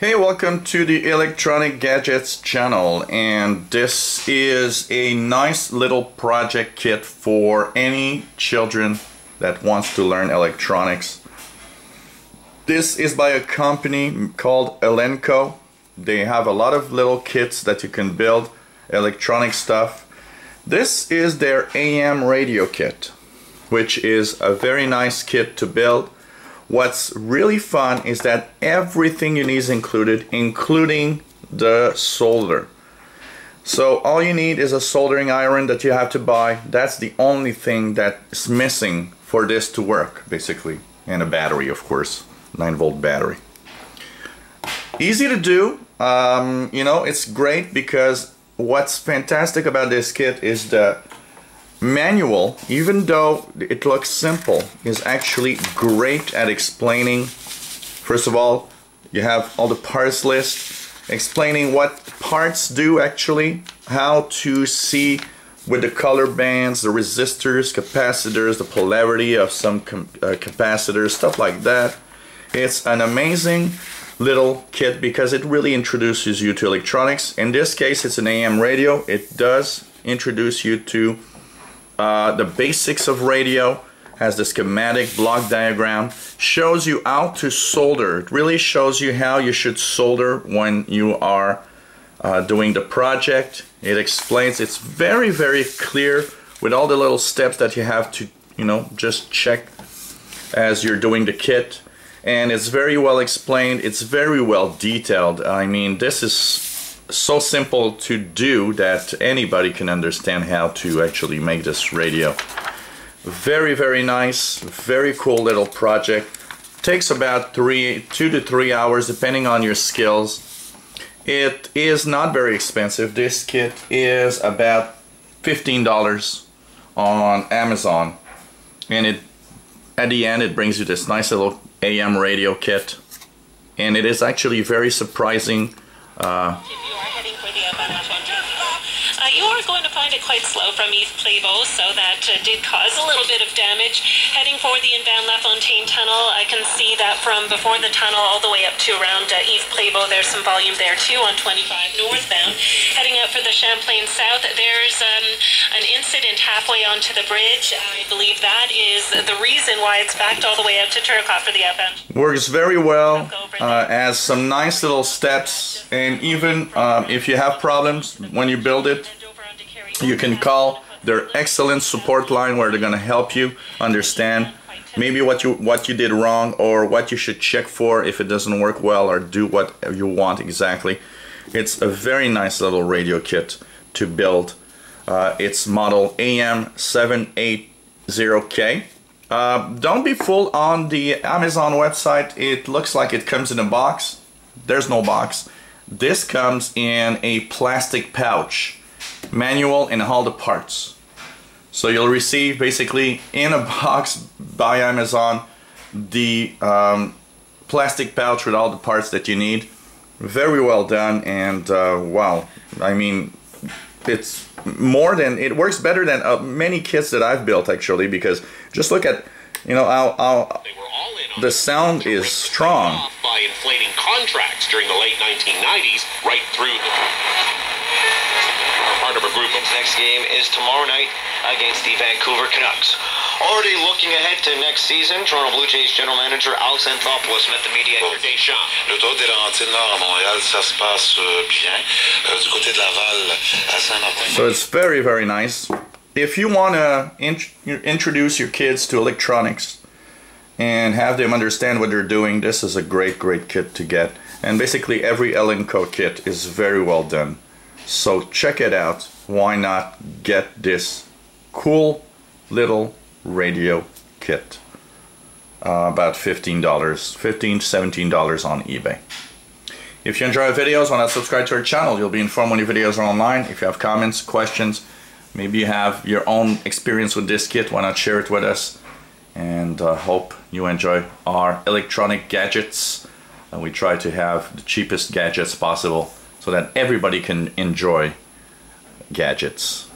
Hey, welcome to the Electronic Gadgets channel and this is a nice little project kit for any children that wants to learn electronics. This is by a company called Elenco. They have a lot of little kits that you can build electronic stuff. This is their AM radio kit, which is a very nice kit to build. What's really fun is that everything you need is included, including the solder. So all you need is a soldering iron that you have to buy. That's the only thing that's missing for this to work, basically. And a battery, of course, 9 volt battery. Easy to do. Um, you know, it's great because what's fantastic about this kit is the manual, even though it looks simple, is actually great at explaining. First of all, you have all the parts list explaining what parts do actually, how to see with the color bands, the resistors, capacitors, the polarity of some uh, capacitors, stuff like that. It's an amazing little kit because it really introduces you to electronics. In this case, it's an AM radio. It does introduce you to uh, the basics of radio has the schematic block diagram. Shows you how to solder. It really shows you how you should solder when you are uh, doing the project. It explains. It's very very clear with all the little steps that you have to you know just check as you're doing the kit. And it's very well explained. It's very well detailed. I mean this is so simple to do that anybody can understand how to actually make this radio. Very, very nice, very cool little project. Takes about three, two to three hours depending on your skills. It is not very expensive. This kit is about $15 on Amazon. And it at the end it brings you this nice little AM radio kit. And it is actually very surprising uh, familia para you are going to find it quite slow from Yves Playbo, so that uh, did cause a little bit of damage. Heading for the Van LaFontaine Tunnel, I can see that from before the tunnel all the way up to around uh, Yves Playbo, there's some volume there too on 25 northbound. Heading out for the Champlain South, there's um, an incident halfway onto the bridge. I believe that is the reason why it's backed all the way out to Turcot for the outbound. Works very well, uh, has some nice little steps, and even um, if you have problems when you build it, you can call their excellent support line where they're going to help you understand maybe what you what you did wrong or what you should check for if it doesn't work well or do what you want exactly. It's a very nice little radio kit to build. Uh, it's model AM780K. Uh, don't be fooled on the Amazon website. It looks like it comes in a box. There's no box. This comes in a plastic pouch manual and all the parts. So you'll receive basically in a box by Amazon the um, plastic pouch with all the parts that you need. Very well done and uh, wow, I mean it's more than, it works better than uh, many kits that I've built actually because just look at, you know, the sound is strong. By inflating contracts during the late 1990s right through the part of a group. Its next game is tomorrow night against the Vancouver Canucks. Already looking ahead to next season, Toronto Blue Jays general manager Alex Anthopoulos met the media. Pour Deschamps. L'autoroute des Laurentides Nord à Montréal, ça se passe euh, bien. Euh, du côté de Laval à Saint-Martin. So it's very, very nice. If you want to int introduce your kids to electronics and have them understand what they're doing, this is a great, great kit to get. And basically every Elenco kit is very well done. So check it out. Why not get this cool little radio kit? Uh, about $15, $15 $17 on eBay. If you enjoy our videos, why not subscribe to our channel? You'll be informed when new videos are online. If you have comments, questions, maybe you have your own experience with this kit, why not share it with us? And uh, hope you enjoy our electronic gadgets. And we try to have the cheapest gadgets possible so that everybody can enjoy gadgets.